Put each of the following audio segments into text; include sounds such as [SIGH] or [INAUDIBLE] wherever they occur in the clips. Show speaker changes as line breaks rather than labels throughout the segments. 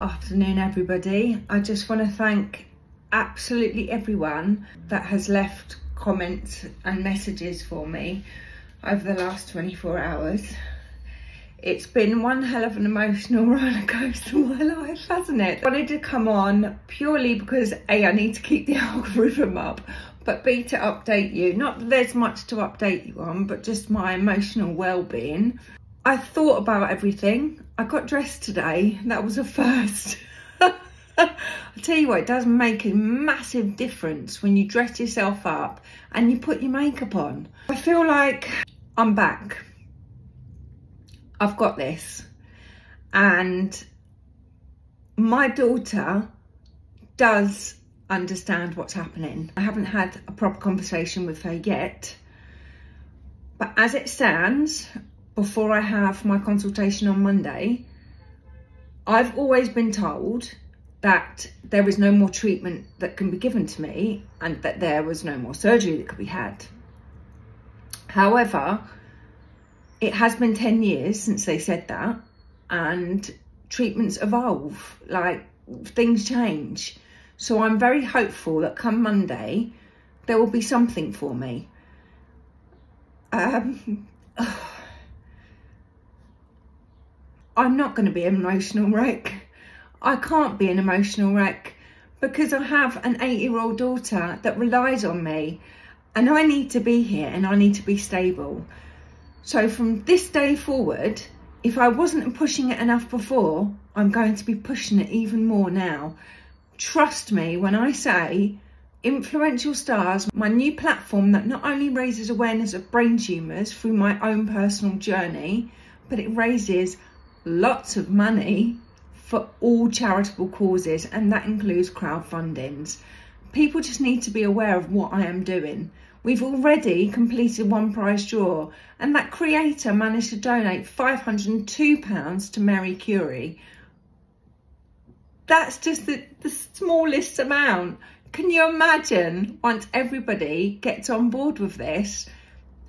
Afternoon, everybody. I just want to thank absolutely everyone that has left comments and messages for me over the last 24 hours. It's been one hell of an emotional [LAUGHS] roller coaster of my life, hasn't it? I wanted to come on purely because A, I need to keep the [LAUGHS] algorithm up, but B, to update you. Not that there's much to update you on, but just my emotional well-being. I thought about everything. I got dressed today. That was a first. [LAUGHS] I tell you what, it does make a massive difference when you dress yourself up and you put your makeup on. I feel like I'm back. I've got this. And my daughter does understand what's happening. I haven't had a proper conversation with her yet. But as it stands, before I have my consultation on Monday, I've always been told that there is no more treatment that can be given to me and that there was no more surgery that could be had. However, it has been 10 years since they said that and treatments evolve, like things change. So I'm very hopeful that come Monday, there will be something for me. Um, [SIGHS] I'm not going to be an emotional wreck. I can't be an emotional wreck because I have an eight year old daughter that relies on me and I need to be here and I need to be stable. So from this day forward, if I wasn't pushing it enough before, I'm going to be pushing it even more now. Trust me when I say Influential Stars, my new platform that not only raises awareness of brain tumours through my own personal journey, but it raises lots of money for all charitable causes and that includes crowdfundings. People just need to be aware of what I am doing. We've already completed one prize draw and that creator managed to donate £502 to Marie Curie. That's just the, the smallest amount. Can you imagine once everybody gets on board with this,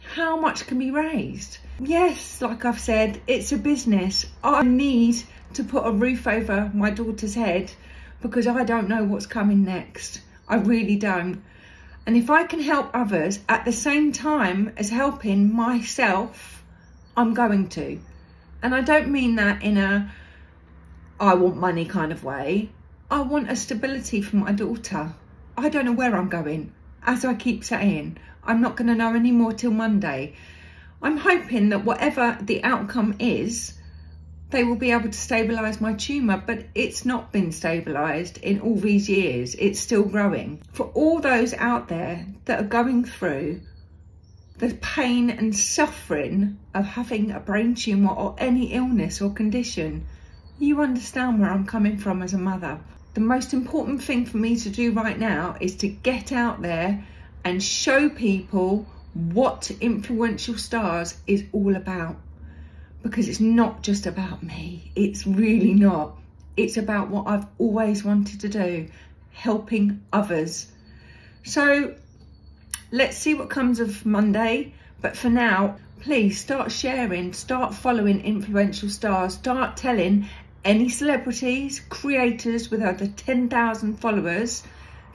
how much can be raised? Yes, like I've said, it's a business. I need to put a roof over my daughter's head because I don't know what's coming next. I really don't. And if I can help others at the same time as helping myself, I'm going to. And I don't mean that in a I want money kind of way. I want a stability for my daughter. I don't know where I'm going. As I keep saying, I'm not going to know any more till Monday. I'm hoping that whatever the outcome is, they will be able to stabilise my tumour, but it's not been stabilised in all these years. It's still growing. For all those out there that are going through the pain and suffering of having a brain tumour or any illness or condition, you understand where I'm coming from as a mother. The most important thing for me to do right now is to get out there and show people what influential stars is all about. Because it's not just about me. It's really not. It's about what I've always wanted to do helping others. So let's see what comes of Monday. But for now please start sharing start following influential stars start telling any celebrities creators with over 10,000 followers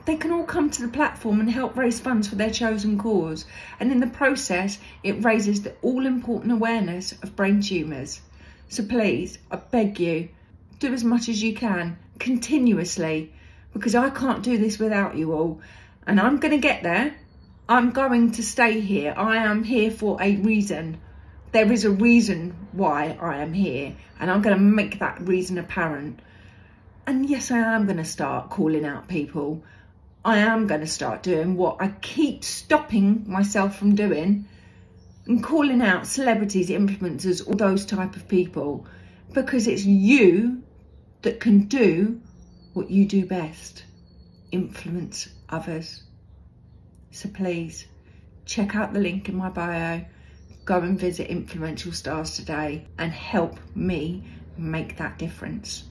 they can all come to the platform and help raise funds for their chosen cause. And in the process, it raises the all important awareness of brain tumours. So please, I beg you, do as much as you can continuously because I can't do this without you all. And I'm going to get there. I'm going to stay here. I am here for a reason. There is a reason why I am here, and I'm going to make that reason apparent. And yes, I am going to start calling out people. I am going to start doing what I keep stopping myself from doing and calling out celebrities, influencers, all those type of people because it's you that can do what you do best, influence others. So please check out the link in my bio, go and visit Influential Stars today and help me make that difference.